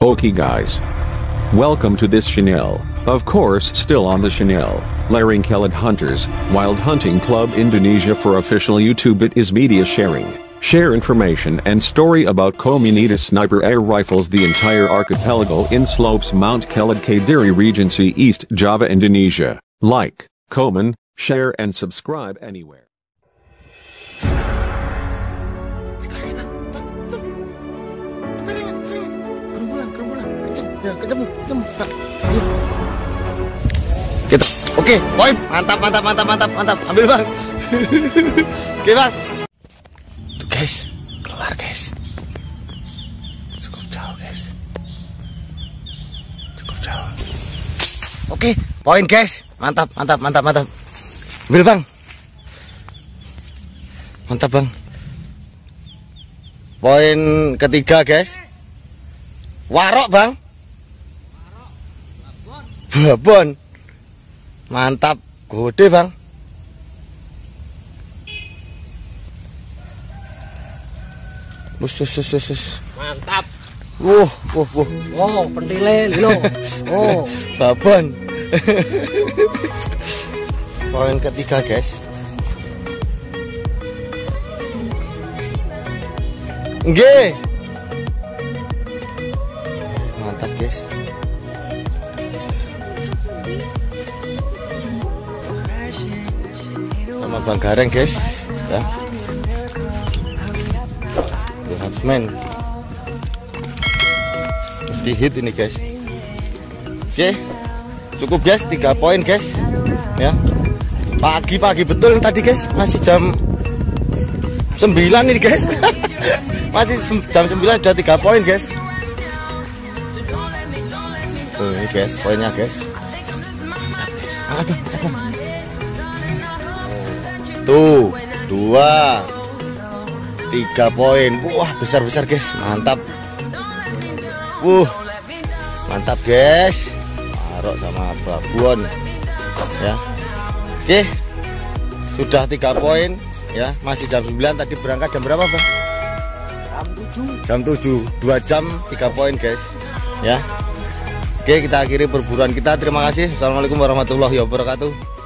Okay guys. Welcome to this channel. Of course still on the channel. Laring Kelad Hunters, Wild Hunting Club Indonesia for official YouTube it is media sharing. Share information and story about Komunita sniper air rifles the entire archipelago in slopes Mount Kelad Kadiri Regency East Java Indonesia. Like, comment, share and subscribe anywhere. Ya. Kita, oke, poin, mantap, mantap, mantap, mantap, mantap, ambil bang. oke bang. Tuh guys, keluar guys. Cukup jauh guys. Cukup jauh. Oke, poin guys, mantap, mantap, mantap, mantap. Ambil bang. Mantap bang. Poin ketiga guys. Warok bang Babon Mantap Gede bang Bus, bus, bus, bus, bus. Mantap. Wuh, wuh, wuh. Oh, pentile lilo. Oh, Babon Poin ketiga guys Nggih. Mantap guys. Sama Bang Gareng guys. Ya. Huntsman. Mesti hit ini guys. Oke. Cukup guys, 3 poin guys. Ya. Pagi-pagi betul tadi guys, masih jam 9 ini guys. masih jam 9 sudah 3 poin guys. Tuh ini guys, poinnya guys. Mantap guys. Mantap, dua, tiga poin. Wah besar besar guys, mantap. Wuh, mantap guys. Marok sama babon, ya. Oke, sudah tiga poin, ya. Masih jam 9 tadi berangkat jam berapa bang? Jam 7 Jam 2 jam 3 poin guys. Ya. Oke kita akhiri perburuan kita. Terima kasih. Assalamualaikum warahmatullahi wabarakatuh